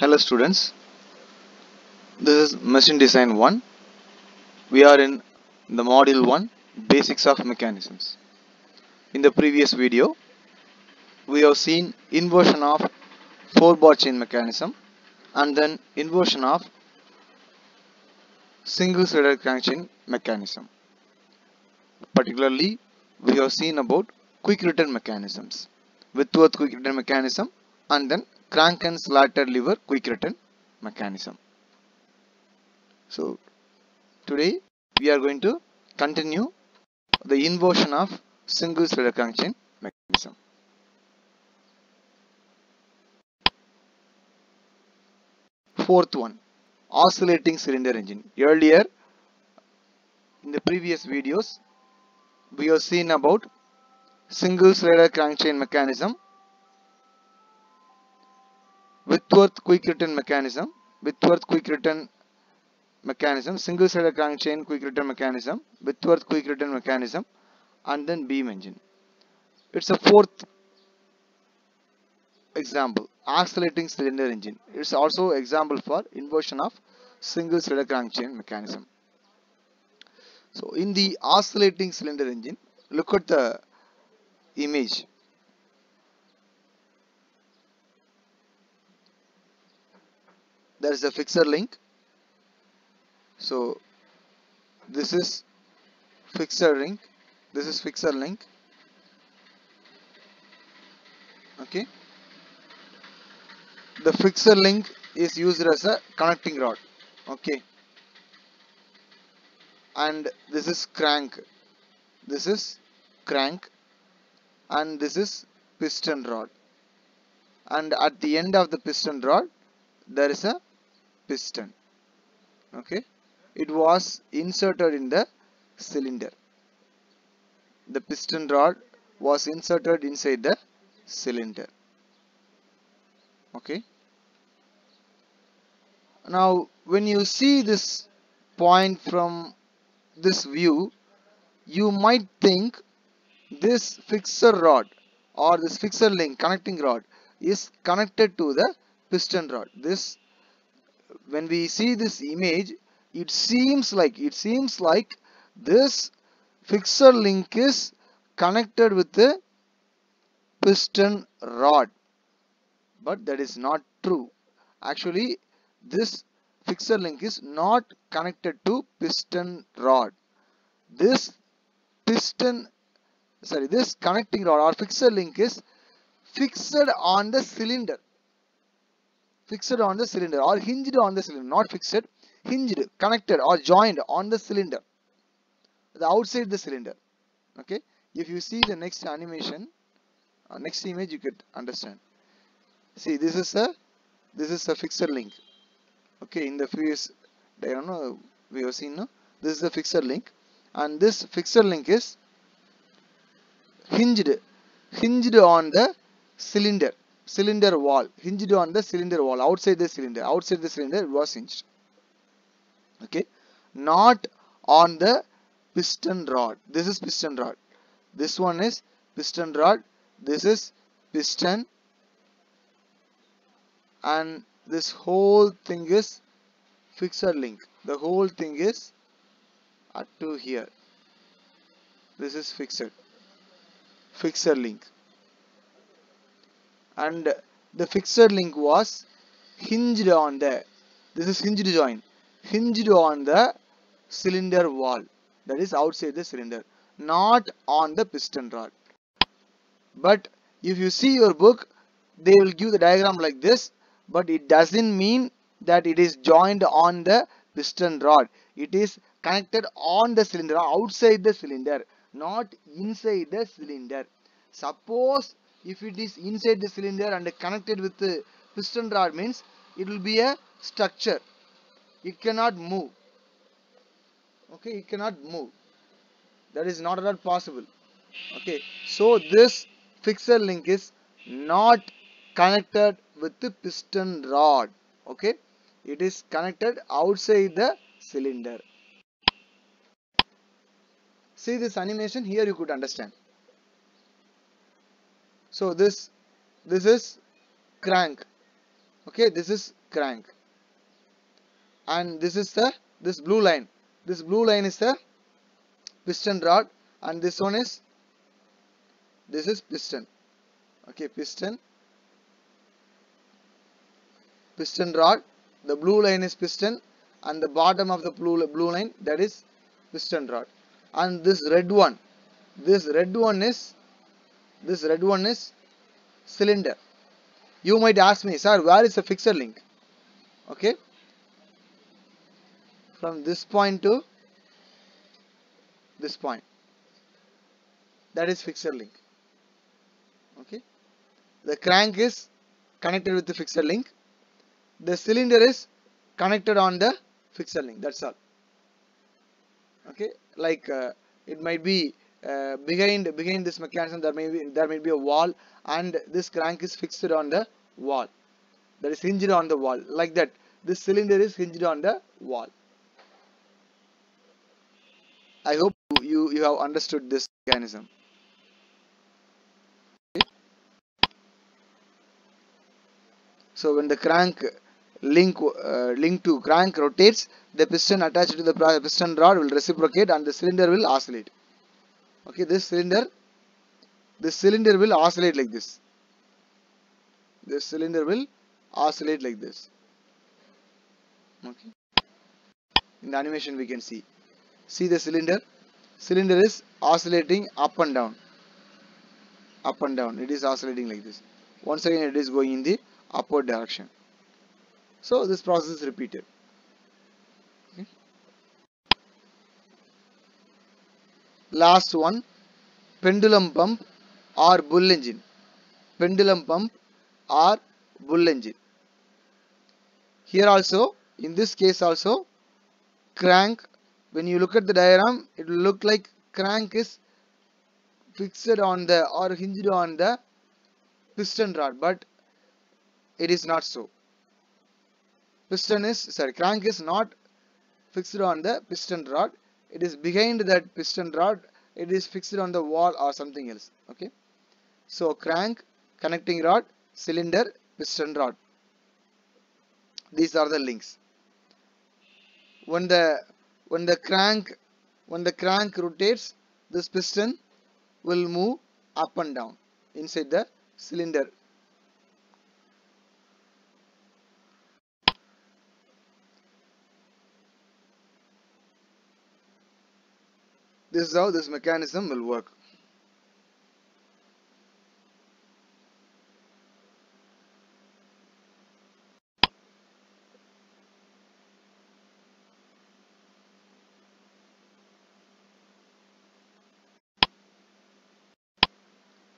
Hello students, this is machine design 1. We are in the module 1 basics of mechanisms. In the previous video, we have seen inversion of 4 bar chain mechanism and then inversion of single threaded crankchain mechanism. Particularly, we have seen about quick return mechanisms, Whitworth quick return mechanism and then crank and slotted lever quick return mechanism. So today we are going to continue the inversion of single threaded crankchain mechanism. Fourth one oscillating cylinder engine. Earlier in the previous videos we have seen about single threaded crankchain mechanism Whitworth quick return mechanism, Whitworth quick return mechanism, single sided crankchain quick return mechanism, Whitworth quick return mechanism, and then beam engine. It's a fourth example, oscillating cylinder engine. It's also example for inversion of single threaded crankchain mechanism. So in the oscillating cylinder engine, look at the image. There is a fixer link. So this is fixer link. This is fixer link. Okay. The fixer link is used as a connecting rod. Okay. And this is crank. This is crank. And this is piston rod. And at the end of the piston rod, there is a piston. Okay? It was inserted in the cylinder. The piston rod was inserted inside the cylinder. Okay? Now when you see this point from this view you might think this fixer rod or this fixer link connecting rod is connected to the piston rod. This when we see this image it seems like it seems like this fixer link is connected with the piston rod. But that is not true. Actually this fixer link is not connected to piston rod. This piston sorry this connecting rod or fixer link is fixed on the cylinder fixed on the cylinder or hinged on the cylinder not fixed hinged connected or joined on the cylinder. The outside the cylinder. Okay? If you see the next animation uh, next image you could understand. See this is a this is a fixed link. Okay? In the previous diagram we have seen no? This is a fixed link. And this fixed link is hinged hinged on the cylinder cylinder wall hinged on the cylinder wall outside the cylinder outside the cylinder it was hinged. Okay? Not on the piston rod. This is piston rod. This one is piston rod. This is piston. And this whole thing is fixer link. The whole thing is up to here. This is fixed. Fixer link and the fixed link was hinged on the this is hinged joint hinged on the cylinder wall. That is outside the cylinder not on the piston rod. But if you see your book they will give the diagram like this but it doesn't mean that it is joined on the piston rod. It is connected on the cylinder outside the cylinder not inside the cylinder. Suppose if it is inside the cylinder and connected with the piston rod means it will be a structure. It cannot move. Okay it cannot move. That is not at all possible. Okay so this fixer link is not connected with the piston rod. Okay it is connected outside the cylinder. See this animation? Here you could understand so this this is crank. Okay this is crank. And this is the this blue line. This blue line is the piston rod. And this one is this is piston. Okay piston. Piston rod. The blue line is piston. And the bottom of the blue, blue line that is piston rod. And this red one. This red one is this red one is cylinder. You might ask me sir where is the fixer link? Okay. From this point to this point. That is fixer link. Okay. The crank is connected with the fixer link. The cylinder is connected on the fixer link. That's all. Okay. Like uh, it might be uh, behind behind this mechanism there may be there may be a wall and this crank is fixed on the wall. That is hinged on the wall. Like that this cylinder is hinged on the wall. I hope you you have understood this mechanism. Okay. so when the crank link uh, link to crank rotates the piston attached to the piston rod will reciprocate and the cylinder will oscillate okay this cylinder this cylinder will oscillate like this. This cylinder will oscillate like this. Okay. In the animation we can see. See the cylinder? Cylinder is oscillating up and down. Up and down. It is oscillating like this. Once again it is going in the upward direction. So this process is repeated last one. Pendulum pump or bull engine? Pendulum pump or bull engine? Here also in this case also crank when you look at the diagram it will look like crank is fixed on the or hinged on the piston rod but it is not so. Piston is sorry crank is not fixed on the piston rod it is behind that piston rod it is fixed on the wall or something else okay? So crank connecting rod cylinder piston rod. These are the links. When the when the crank when the crank rotates this piston will move up and down inside the cylinder this is how this mechanism will work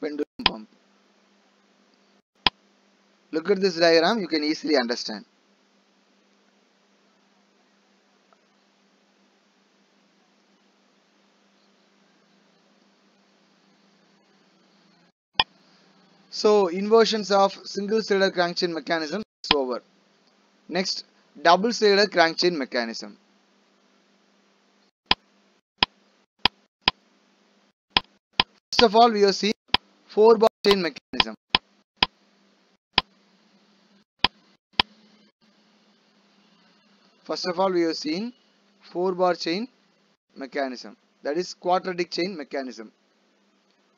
pendulum pump. Look at this diagram, you can easily understand. So inversions of single cylinder crankchain mechanism is over. Next, double cylinder crankchain mechanism. First of all, we have seen four bar chain mechanism. First of all, we have seen four bar chain mechanism. That is quadric chain mechanism.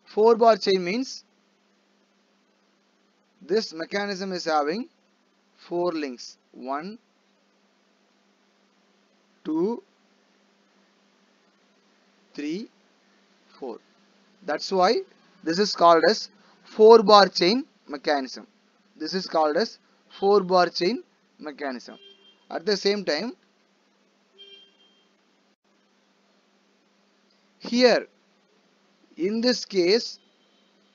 Four bar chain means this mechanism is having four links. One, two, three, four. That's why this is called as 4 bar chain mechanism. This is called as 4 bar chain mechanism. At the same time, here in this case,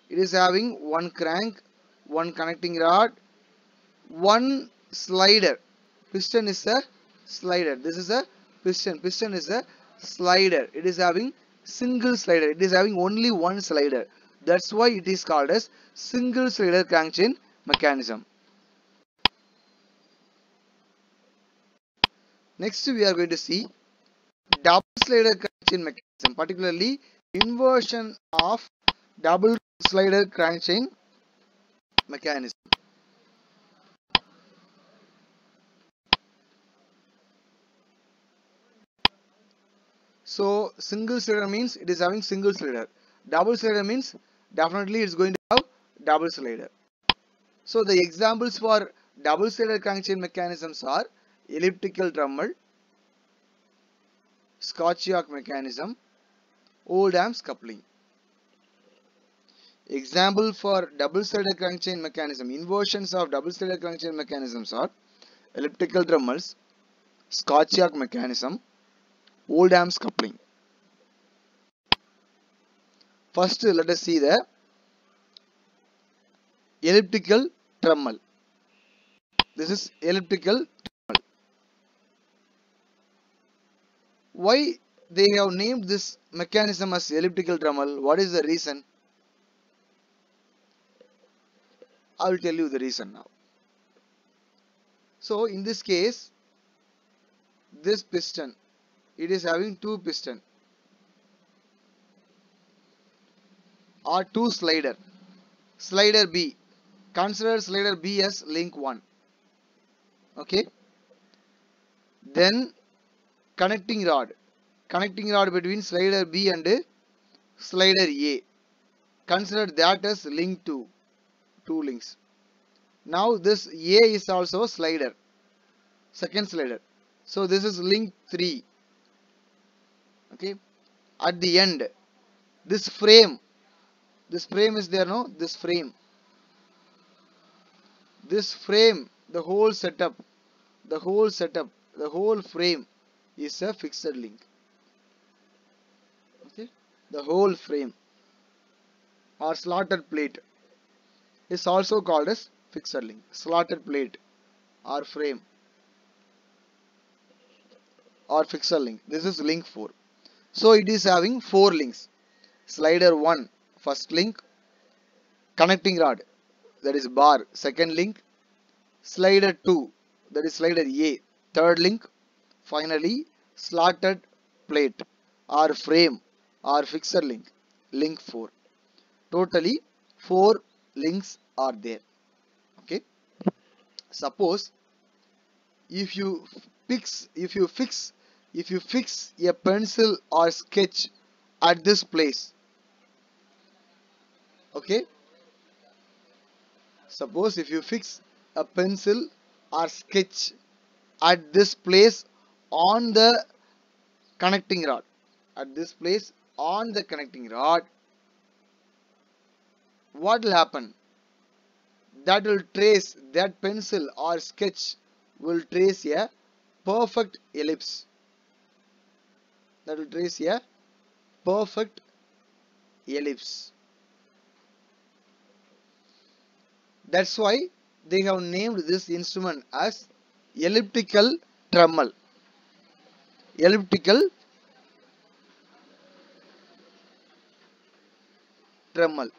it is having one crank, one connecting rod, one slider. Piston is a slider. This is a piston. Piston is a slider. It is having single slider. It is having only one slider. That's why it is called as single slider crank chain mechanism. Next we are going to see double slider crank chain mechanism particularly inversion of double slider crank chain mechanism. So single cylinder means it is having single cylinder. Double cylinder means definitely it's going to have double cylinder. So the examples for double cylinder crankshaft mechanisms are elliptical trammel, Scotch yoke mechanism, Oldham's coupling. Example for double-sided crankchain mechanism. Inversions of double-sided crankchain mechanisms are elliptical trammels, Scotch-Yoke mechanism, Oldham's coupling. First, let us see the elliptical trammel. This is elliptical trammel. Why they have named this mechanism as elliptical trammel? What is the reason? I will tell you the reason now. So in this case, this piston, it is having two piston or two slider. Slider B, consider slider B as link 1. Okay. Then connecting rod, connecting rod between slider B and slider A. Consider that as link 2 two links. Now this A is also a slider, second slider. So this is link 3. Okay. At the end, this frame, this frame is there no? This frame. This frame, the whole setup, the whole setup, the whole frame is a fixed link. Okay. The whole frame or slotted plate is also called as fixed link, slotted plate or frame or fixed link. This is link 4. So it is having 4 links. Slider 1 first link, connecting rod that is bar second link, slider 2 that is slider A third link, finally slotted plate or frame or fixer link, link 4. Totally 4 links are there. Okay? Suppose if you fix if you fix if you fix a pencil or sketch at this place. Okay? Suppose if you fix a pencil or sketch at this place on the connecting rod. At this place on the connecting rod what will happen? That will trace, that pencil or sketch will trace a perfect ellipse. That will trace a perfect ellipse. That's why they have named this instrument as elliptical trammel. Elliptical trammel.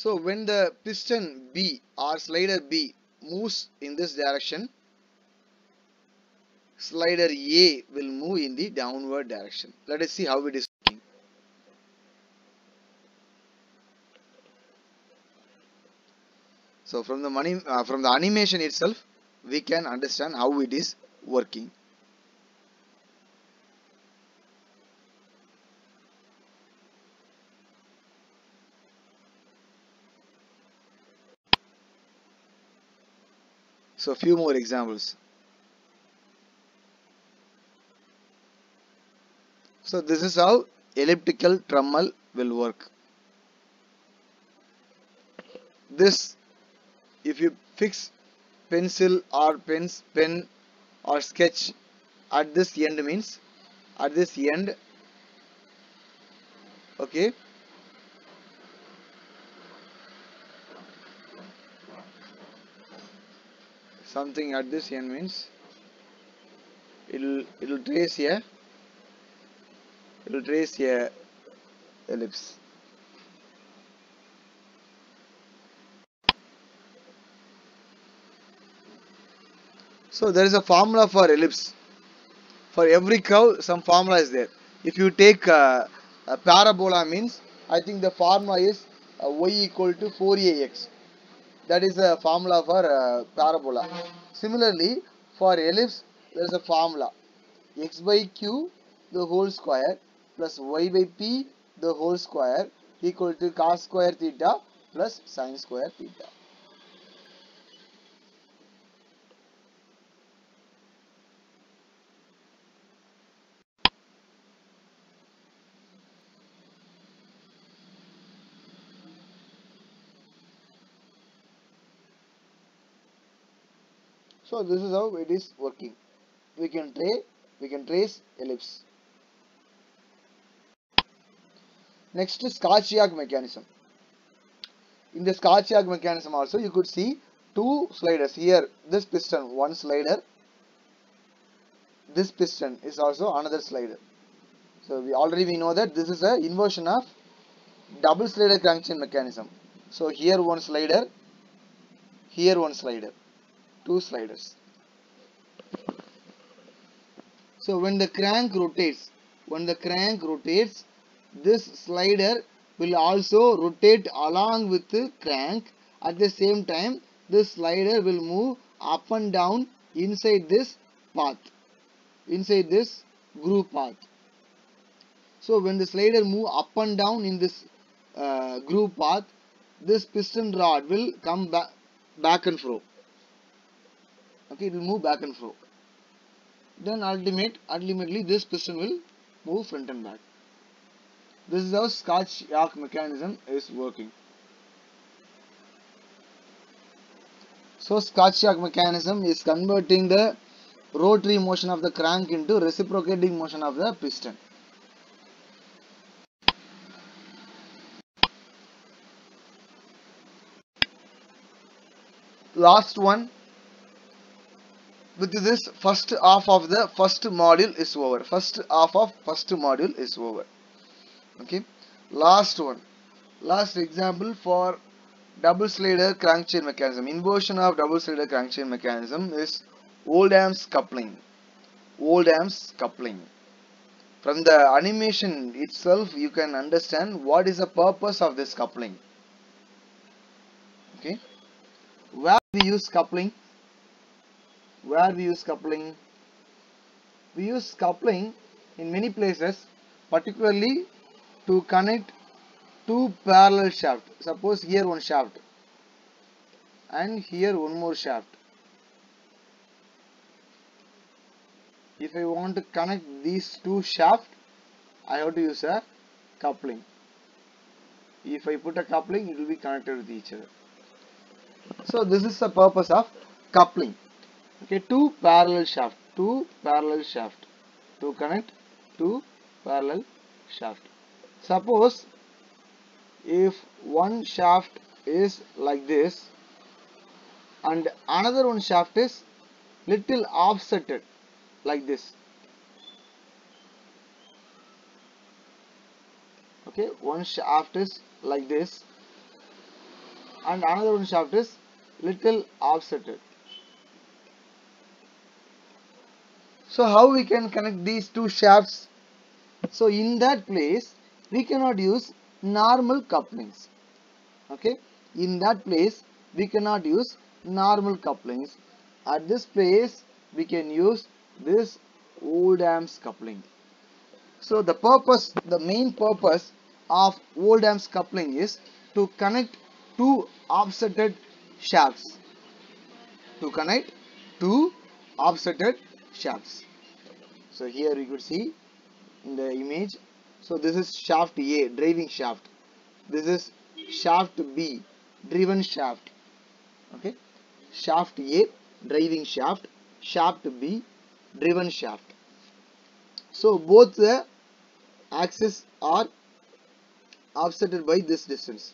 So when the piston B or slider B moves in this direction, slider A will move in the downward direction. Let us see how it is working. So from the money, uh, from the animation itself, we can understand how it is working. So a few more examples. So this is how elliptical trammel will work. This if you fix pencil or pens, pen or sketch at this end means at this end okay something at this end means it'll it'll trace a it'll trace a ellipse. So there is a formula for ellipse. For every curve some formula is there. If you take uh, a parabola means I think the formula is uh, y equal to 4ax that is a formula for uh, parabola. Similarly, for ellipse, there is a formula x by q the whole square plus y by p the whole square equal to cos square theta plus sine square theta. So this is how it is working. We can trace we can trace ellipse. Next is Scotch-Yoke mechanism. In the Scotch-Yoke mechanism also you could see two sliders here. This piston one slider. This piston is also another slider. So we already we know that this is a inversion of double slider crankshaft mechanism. So here one slider, here one slider, two sliders. So when the crank rotates, when the crank rotates, this slider will also rotate along with the crank. At the same time, this slider will move up and down inside this path, inside this groove path. So when the slider move up and down in this uh, groove path, this piston rod will come back back and fro. Okay, it will move back and fro. Then ultimate, ultimately this piston will move front and back. This is how Scotch-Yoke mechanism is working. So Scotch-Yoke mechanism is converting the rotary motion of the crank into reciprocating motion of the piston. Last one with this first half of the first module is over. First half of first module is over. Okay. Last one. Last example for double slider crankchain mechanism. Inversion of double slider crankchain mechanism is Oldham's coupling. Oldham's coupling. From the animation itself you can understand what is the purpose of this coupling. Okay. Where we use coupling? Where we use coupling? We use coupling in many places particularly to connect two parallel shaft. Suppose here one shaft and here one more shaft. If I want to connect these two shaft I have to use a coupling. If I put a coupling, it will be connected with each other. So this is the purpose of coupling. Okay, two parallel shaft, two parallel shaft. To connect two parallel shaft. Suppose if one shaft is like this and another one shaft is little offsetted like this. Okay one shaft is like this and another one shaft is little offsetted so how we can connect these two shafts? So in that place we cannot use normal couplings. Okay? In that place we cannot use normal couplings. At this place we can use this Oldham's coupling. So the purpose the main purpose of Oldham's coupling is to connect two offsetted shafts. To connect two offsetted shafts so here you could see in the image. So this is shaft A driving shaft. This is shaft B driven shaft. Okay? Shaft A driving shaft. Shaft B driven shaft. So both the axes are offsetted by this distance.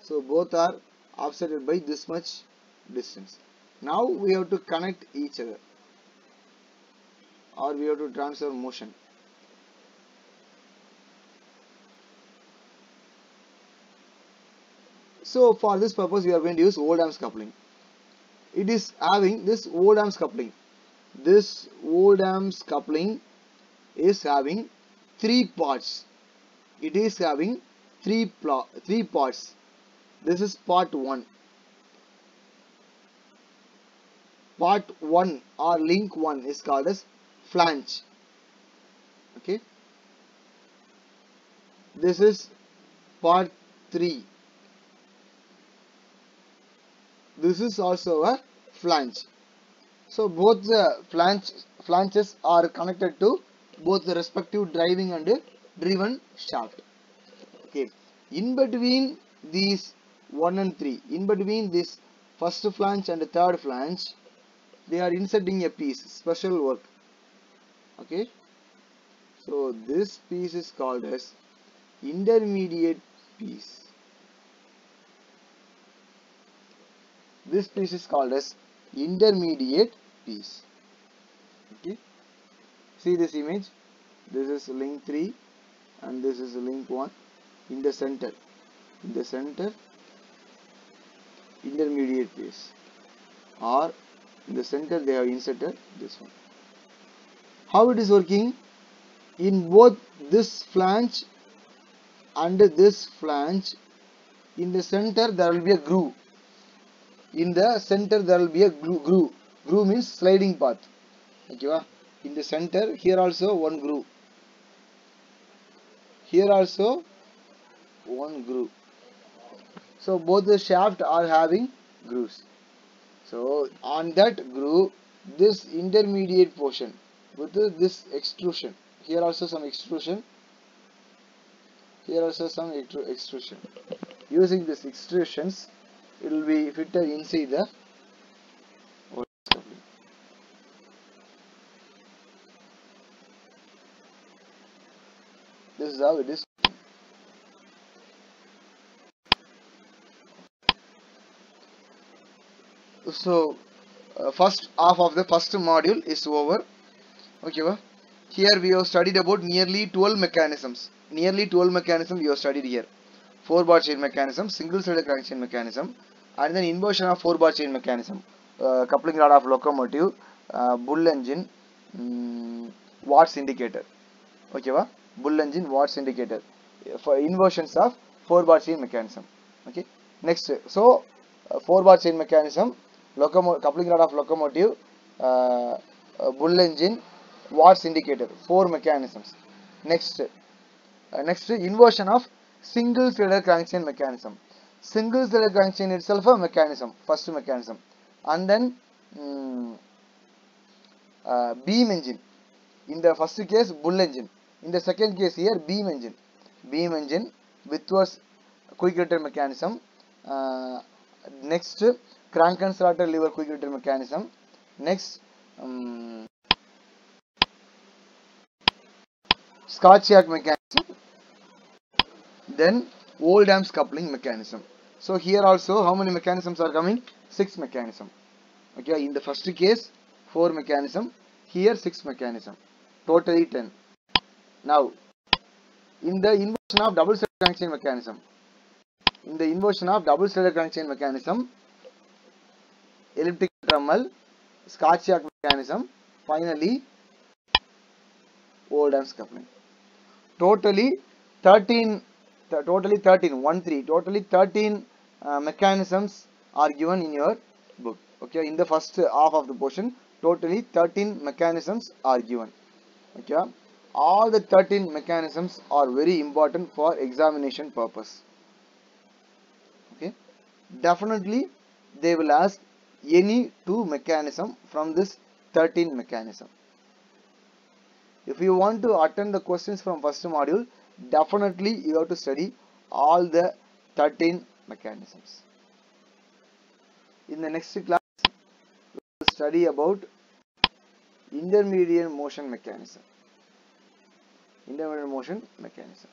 So both are offsetted by this much distance. Now we have to connect each other or we have to transfer motion So for this purpose we are going to use Oldham's coupling. It is having this Oldham's coupling. This Oldham's coupling is having three parts. It is having three three parts. This is part one. part 1 or link 1 is called as flange okay? This is part 3 this is also a flange. So both the flange flanges are connected to both the respective driving and driven shaft. Okay? In between these 1 and 3 in between this first flange and third flange they are inserting a piece special work okay? So this piece is called as intermediate piece. This piece is called as intermediate piece. Okay? See this image? This is link 3 and this is link 1 in the center. In the center intermediate piece. Or in the center they have inserted this one how it is working? In both this flange and this flange in the center there will be a groove. In the center there will be a groove groove, groove means sliding path. Okay in the center here also one groove. Here also one groove. So both the shaft are having grooves. So on that groove this intermediate portion with this extrusion. Here also some extrusion. Here also some extrusion. Using these extrusions it will be fitted inside the this is how it is. So uh, first half of the first module is over okay well? here we have studied about nearly 12 mechanisms nearly 12 mechanisms we have studied here 4 bar chain mechanism single threaded crank mechanism and then inversion of 4 bar chain mechanism uh, coupling rod of locomotive uh, bull engine um, Watt's indicator okay well? bull engine Watt's indicator for inversions of 4 bar chain mechanism okay next so uh, 4 bar chain mechanism locomotive coupling rod of locomotive uh, uh, bull engine Watt's indicator four mechanisms. Next uh, next inversion of single threaded crankchain mechanism. Single threaded crankchain itself a mechanism first mechanism. And then um, uh, beam engine. In the first case bull engine. In the second case here beam engine. Beam engine Whitworth quick return mechanism. Uh, next crank and slotted lever quick return mechanism. Next um, Scotch Yard mechanism then old arms coupling mechanism so here also how many mechanisms are coming six mechanism okay in the first case four mechanism here six mechanism totally 10 now in the inversion of double threaded crankchain mechanism in the inversion of double threaded crankchain mechanism elliptic Drummel, Scotch Yard mechanism finally old arms coupling totally 13 th- totally 13 1 3 totally 13 uh, mechanisms are given in your book. Okay in the first half of the portion totally 13 mechanisms are given. Okay all the 13 mechanisms are very important for examination purpose. Okay definitely they will ask any two mechanism from this 13 mechanism if you want to attend the questions from first module definitely you have to study all the 13 mechanisms. In the next class we will study about intermediate motion mechanism. Intermediate motion mechanism